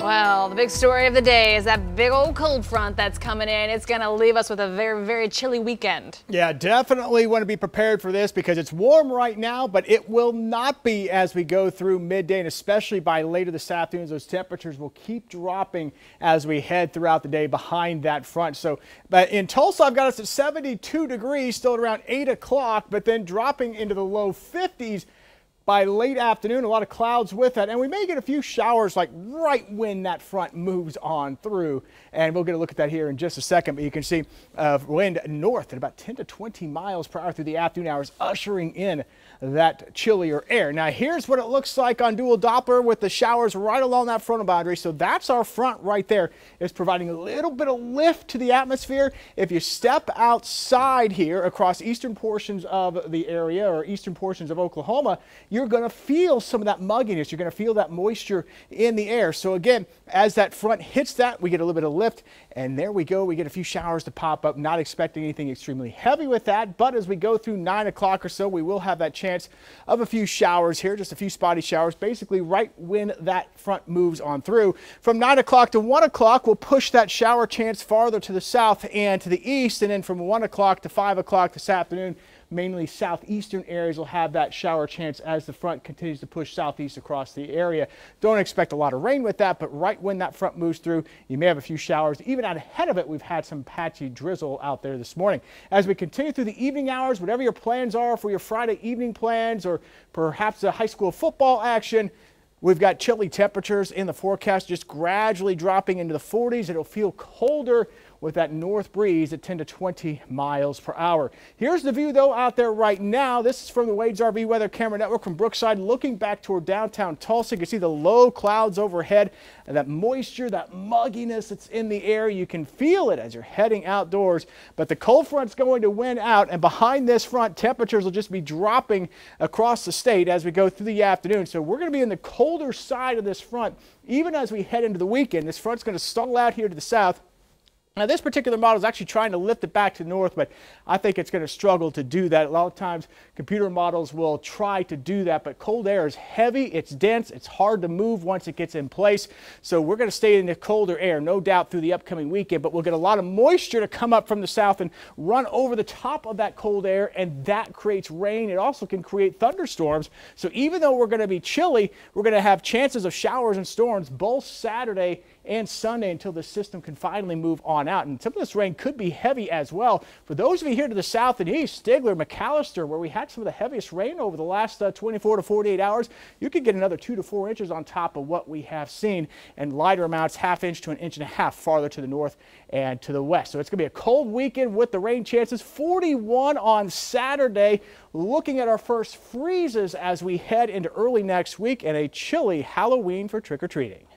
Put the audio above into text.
Well, the big story of the day is that big old cold front that's coming in. It's going to leave us with a very, very chilly weekend. Yeah, definitely want to be prepared for this because it's warm right now, but it will not be as we go through midday and especially by later this afternoon. Those temperatures will keep dropping as we head throughout the day behind that front. So, but in Tulsa, I've got us at 72 degrees, still at around 8 o'clock, but then dropping into the low 50s by late afternoon. A lot of clouds with that, and we may get a few showers like right when that front moves on through. And we'll get a look at that here in just a second. But you can see uh, wind north at about 10 to 20 miles per hour through the afternoon hours, ushering in that chillier air. Now here's what it looks like on dual Doppler with the showers right along that frontal boundary. So that's our front right there. It's providing a little bit of lift to the atmosphere. If you step outside here across eastern portions of the area or eastern portions of Oklahoma, you you're going to feel some of that mugginess. You're going to feel that moisture in the air. So again, as that front hits that, we get a little bit of lift. And there we go. We get a few showers to pop up. Not expecting anything extremely heavy with that. But as we go through 9 o'clock or so, we will have that chance of a few showers here. Just a few spotty showers. Basically right when that front moves on through. From 9 o'clock to 1 o'clock, we'll push that shower chance farther to the south and to the east. And then from 1 o'clock to 5 o'clock this afternoon, mainly southeastern areas will have that shower chance as the front continues to push southeast across the area. Don't expect a lot of rain with that, but right when that front moves through, you may have a few showers. Even out ahead of it, we've had some patchy drizzle out there this morning. As we continue through the evening hours, whatever your plans are for your Friday evening plans or perhaps a high school football action, We've got chilly temperatures in the forecast, just gradually dropping into the 40s. It'll feel colder with that north breeze at 10 to 20 miles per hour. Here's the view though out there right now. This is from the Wade's RV Weather Camera Network from Brookside looking back toward downtown Tulsa. You can see the low clouds overhead and that moisture, that mugginess that's in the air. You can feel it as you're heading outdoors, but the cold front's going to win out and behind this front temperatures will just be dropping across the state as we go through the afternoon. So we're going to be in the colder side of this front even as we head into the weekend. This front's going to stall out here to the south now this particular model is actually trying to lift it back to the north, but I think it's going to struggle to do that. A lot of times computer models will try to do that, but cold air is heavy, it's dense, it's hard to move once it gets in place. So we're going to stay in the colder air, no doubt through the upcoming weekend, but we'll get a lot of moisture to come up from the south and run over the top of that cold air, and that creates rain. It also can create thunderstorms. So even though we're going to be chilly, we're going to have chances of showers and storms both Saturday and Sunday until the system can finally move on out. And some of this rain could be heavy as well. For those of you here to the south and east, Stigler, McAlester, where we had some of the heaviest rain over the last uh, 24 to 48 hours, you could get another two to four inches on top of what we have seen and lighter amounts, half inch to an inch and a half farther to the north and to the west. So it's going to be a cold weekend with the rain chances. 41 on Saturday. Looking at our first freezes as we head into early next week and a chilly Halloween for trick or treating.